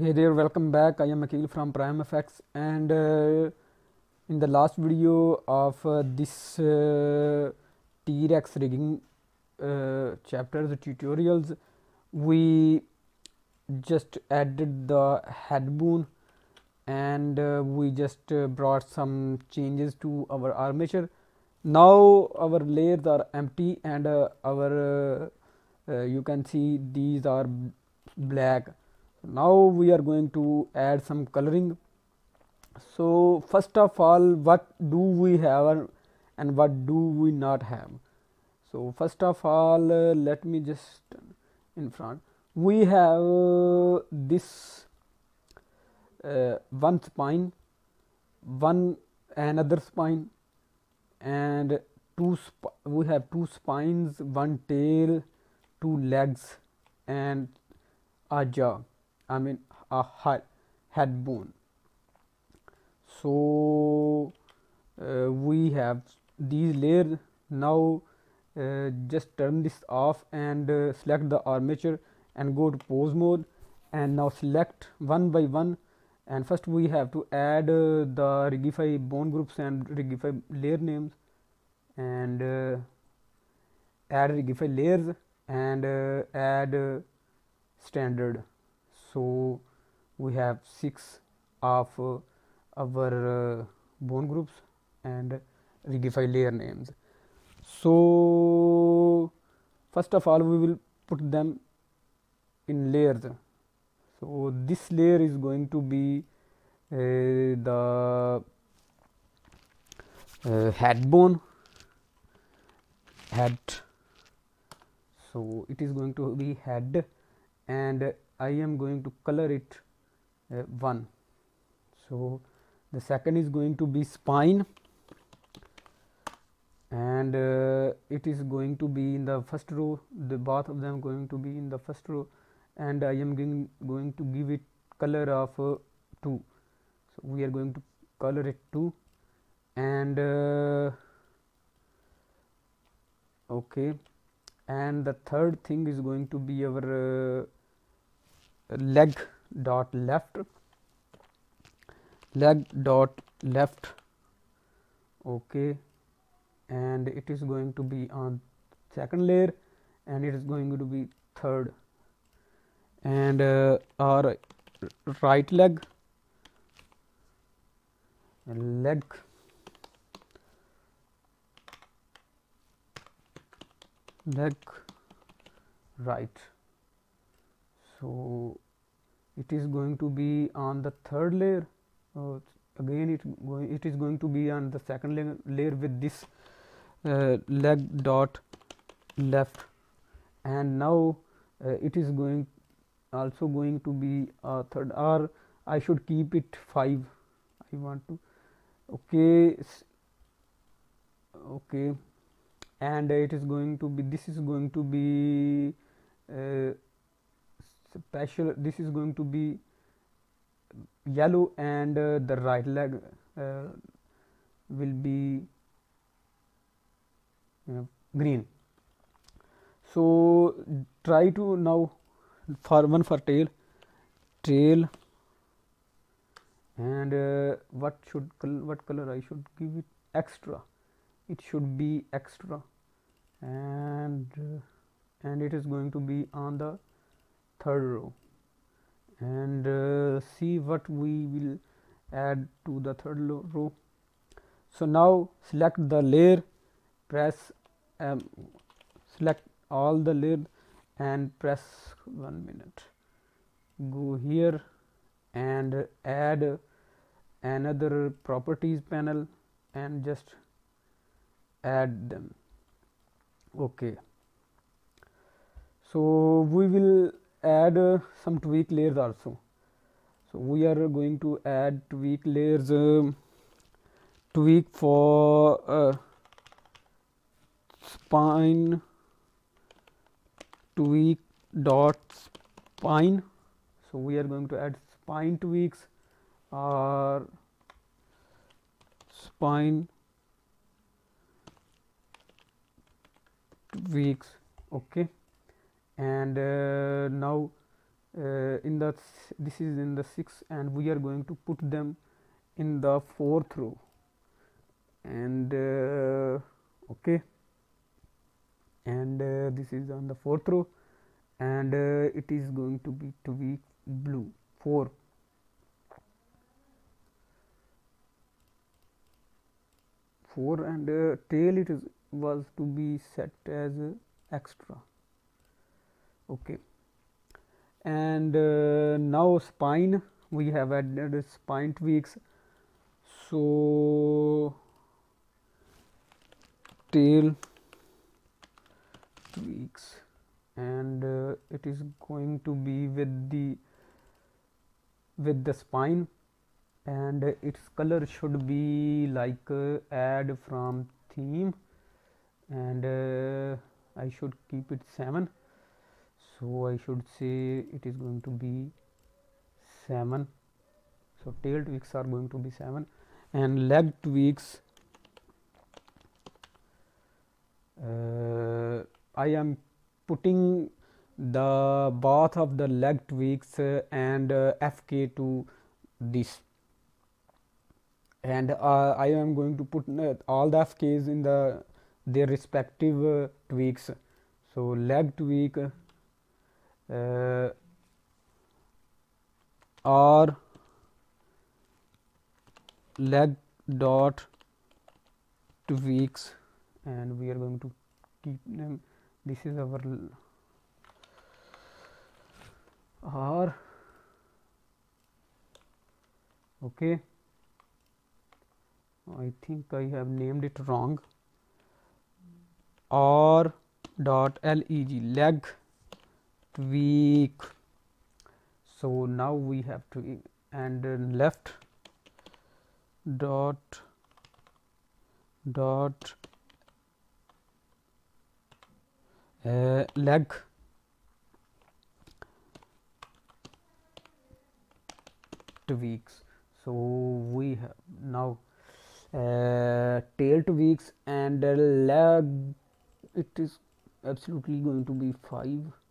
Hey there, welcome back. I am Akil from Prime FX, and uh, in the last video of uh, this uh, T-Rex rigging uh, chapter, the tutorials, we just added the head boon and uh, we just uh, brought some changes to our armature. Now our layers are empty and uh, our you can see these are black now we are going to add some coloring. So first of all what do we have and what do we not have? So first of all uh, let me just in front. We have uh, this uh, one spine one another spine and two we have two spines one tail two legs and a jaw I mean a head, head bone. So uh, we have these layers now. Uh, just turn this off and uh, select the armature and go to pose mode and now select one by one and first we have to add uh, the rigify bone groups and rigify layer names and uh, add rigify layers and uh, add uh, standard so we have six of uh, our uh, bone groups and rigify layer names. So first of all we will put them in layers. So this layer is going to be uh, the uh, head bone head. So it is going to be head and I am going to color it uh, 1. So, the second is going to be spine and uh, it is going to be in the first row the both of them going to be in the first row and I am going, going to give it color of uh, 2. So, we are going to color it 2 and uh, okay and the third thing is going to be our uh, leg dot left leg dot left okay and it is going to be on second layer and it is going to be third and uh, our right leg leg leg right so it is going to be on the third layer. Uh, again it it is going to be on the second layer, layer with this uh, leg dot left. And now uh, it is going also going to be a third or I should keep it 5 I want to okay okay. And it is going to be this is going to be uh, special this is going to be yellow and uh, the right leg uh, will be green. So try to now for one for tail tail and uh, what should what color I should give it? Extra. It should be extra. And uh, and it is going to be on the third row. And uh, see what we will add to the third row. So, now select the layer press um, select all the layer and press one minute. Go here and add another properties panel and just add them. Okay. So we will add uh, some tweak layers also. So we are going to add tweak layers uh, tweak for uh, spine tweak dot spine. So we are going to add spine tweaks or spine tweaks okay and uh, now uh, in the this is in the sixth and we are going to put them in the fourth row. And uh, okay. And this is on the fourth row. And it is going to be to be blue. 4 4 and uh, tail it is was to be set as uh, extra okay. And uh, now spine we have added spine tweaks. So tail tweaks. And uh, it is going to be with the with the spine. And uh, its color should be like uh, add from theme. And uh, I should keep it 7 so I should say it is going to be 7 so tail tweaks are going to be 7 and leg tweaks uh, I am putting the both of the leg tweaks uh, and uh, FK to this. And uh, I am going to put uh, all the FKs in the their respective uh, tweaks so leg tweak uh, or leg dot tweaks and we are going to keep them. This is our r. Okay. I think I have named it wrong. R dot leg leg tweak so now we have to and left dot dot uh, leg. Tweaks so we have now uh, tail tweaks and uh, leg it is absolutely going to be 5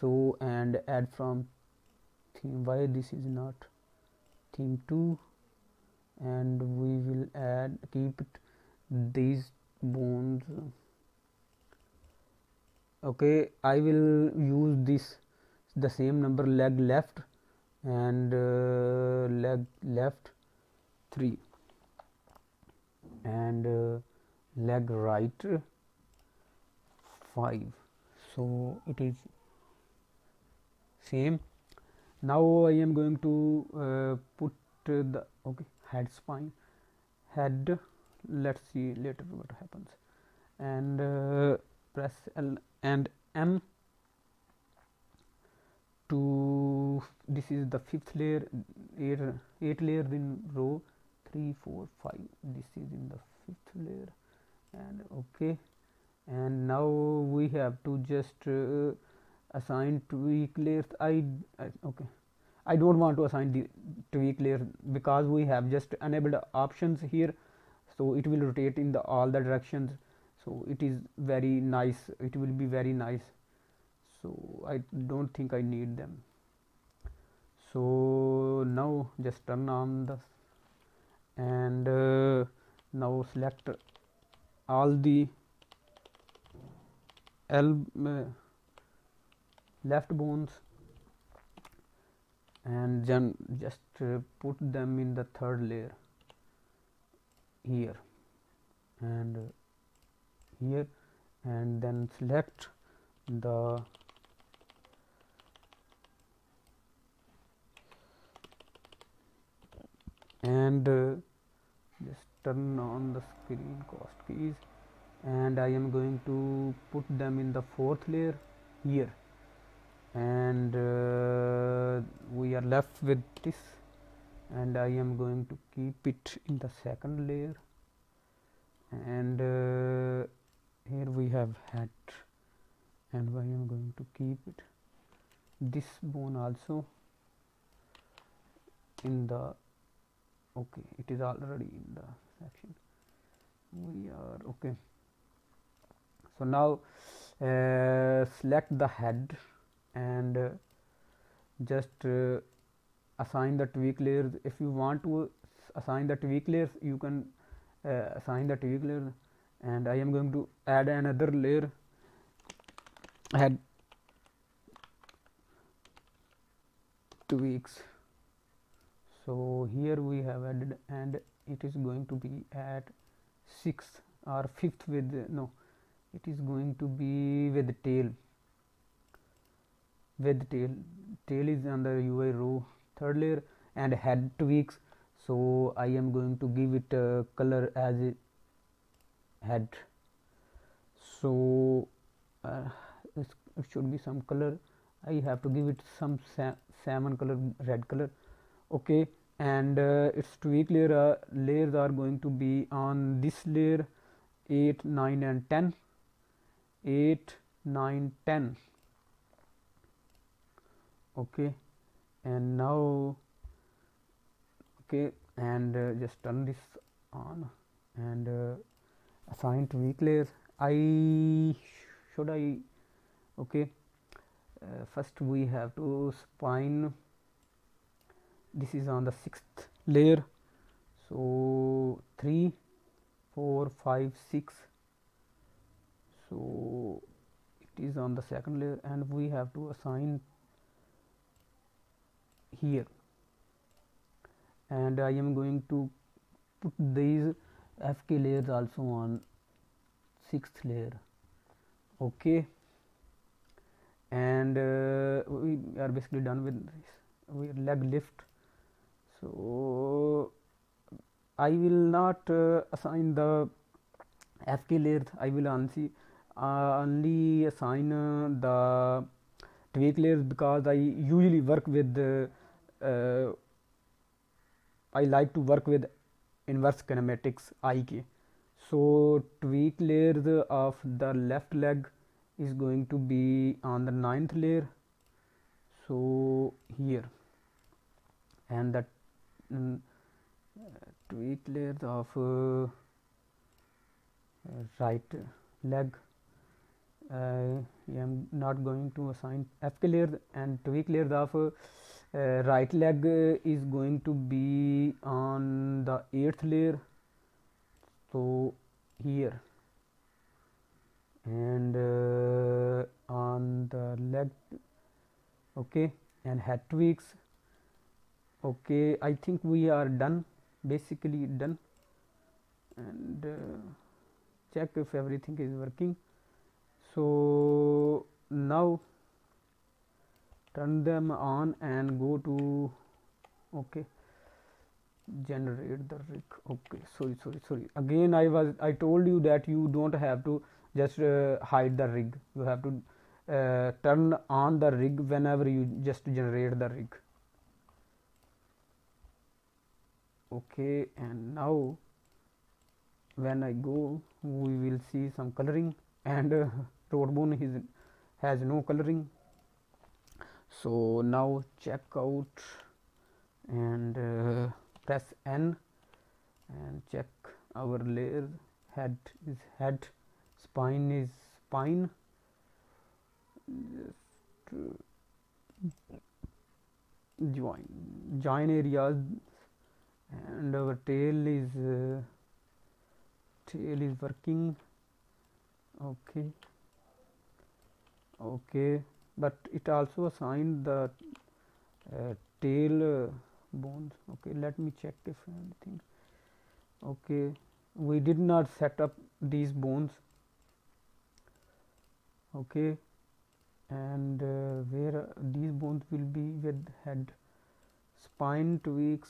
so and add from theme why this is not theme 2 and we will add keep these bones. Okay I will use this the same number leg left and uh, leg left 3 and uh, leg right 5 so it is same. Now I am going to uh, put the okay head spine head let's see later what happens. And uh, press L and M to this is the fifth layer eight, eight layers in row three four five. This is in the fifth layer. And okay. And now we have to just uh, assign tweak layers. I, I okay. I don't want to assign the tweak layer because we have just enabled options here. So it will rotate in the all the directions. So it is very nice. It will be very nice. So I don't think I need them. So now just turn on the and uh, now select all the L uh, left bones and then just uh, put them in the third layer here. And uh, here. And then select the and uh, just turn on the screencast keys. And I am going to put them in the fourth layer here and uh, we are left with this and I am going to keep it in the second layer. And uh, here we have hat and I am going to keep it. This bone also in the okay it is already in the section. We are okay. So now uh, select the head and uh, just uh, assign the tweak layers. If you want to assign the tweak layers you can uh, assign the tweak layer. And I am going to add another layer. Add tweaks so here we have added and it is going to be at sixth or fifth with no it is going to be with tail with tail tail is on the UI row third layer and head tweaks so I am going to give it a color as a head. So uh, it should be some color. I have to give it some sa salmon color red color. Okay and uh, its tweak layer uh, layers are going to be on this layer 8 9 and 10 8 9 10 okay. And now okay and uh, just turn this on and uh, assign tweak layer I should I okay uh, first we have to spine. This is on the sixth layer. So 3 4 5 6 so it is on the second layer and we have to assign here. And I am going to put these FK layers also on sixth layer. Okay. And uh, we are basically done with this. We leg lift. So I will not uh, assign the FK layers I will only uh, only assign uh, the tweak layers because I usually work with uh, I like to work with inverse kinematics IK so tweak layers of the left leg is going to be on the ninth layer. So here. And the mm, tweak layers of uh, right leg. I am not going to assign FK layers and tweak layers of uh, right leg is going to be on the eighth layer. So here. And uh, on the leg okay and head tweaks. Okay I think we are done. Basically done. And uh, check if everything is working. So now turn them on and go to okay generate the rig. Okay sorry sorry sorry. Again I was I told you that you don't have to just uh, hide the rig. You have to uh, turn on the rig whenever you just generate the rig. Okay and now when I go we will see some coloring and uh, root bone is has no coloring so now check out and uh, press N and check our layer. Head is head spine is spine. Uh, join join areas. And our tail is uh, tail is working. Okay. Okay but it also assigned the uh, tail uh, bones. Okay let me check if anything. Okay we did not set up these bones. Okay and uh, where uh, these bones will be with head. Spine tweaks.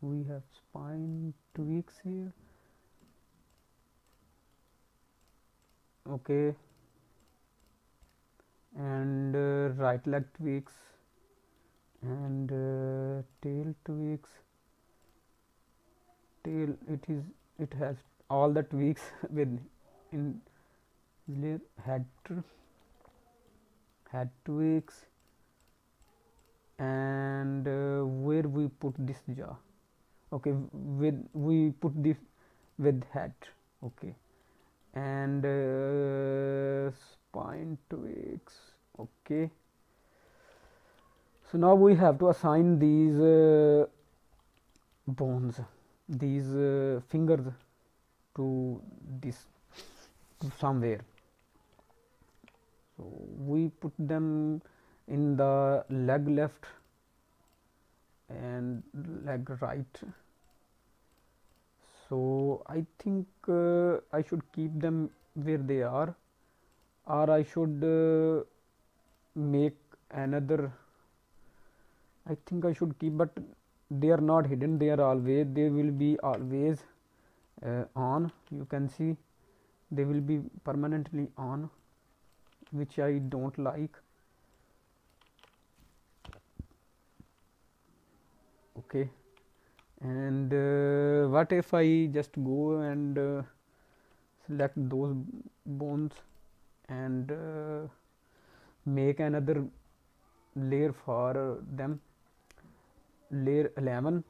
We have spine tweaks here. Okay and uh, right leg tweaks and uh, tail tweaks. Tail it is it has all the tweaks with in head head tweaks. And uh, where we put this jaw? Okay with we put this with head okay. And uh, spine tweaks okay. So now we have to assign these uh, bones these uh, fingers to this to somewhere. So we put them in the leg left and leg right. So I think uh, I should keep them where they are or I should uh, make another I think I should keep but they are not hidden. They are always they will be always uh, on. You can see they will be permanently on which I don't like. Okay. And uh, what if I just go and uh, select those bones and uh, make another layer for them. Layer 11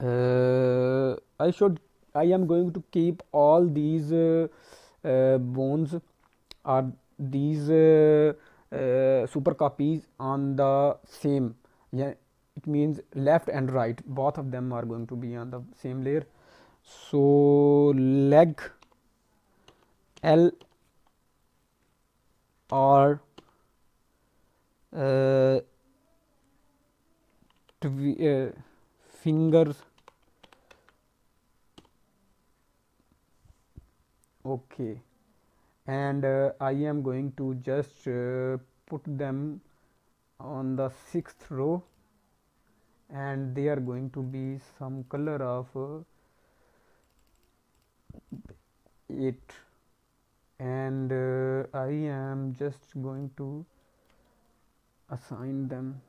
uh, I should I am going to keep all these uh, uh, bones or these super copies on the same. Yeah it means left and right both of them are going to be on the same layer. So leg L or uh, uh, fingers okay and uh, I am going to just uh, put them on the sixth row and they are going to be some color of uh, it and uh, I am just going to assign them.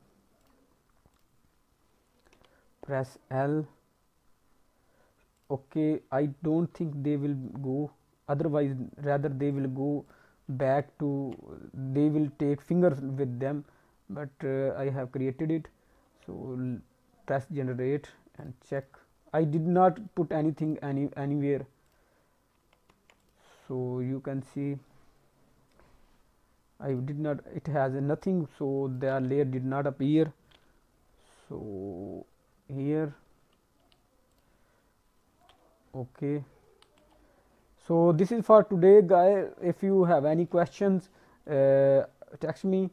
Press L. Okay I don't think they will go. Otherwise rather they will go back to they will take fingers with them but uh, I have created it. So press generate and check. I did not put anything any anywhere so you can see I did not it has nothing so the layer did not appear. So here okay. So this is for today guys if you have any questions uh, text me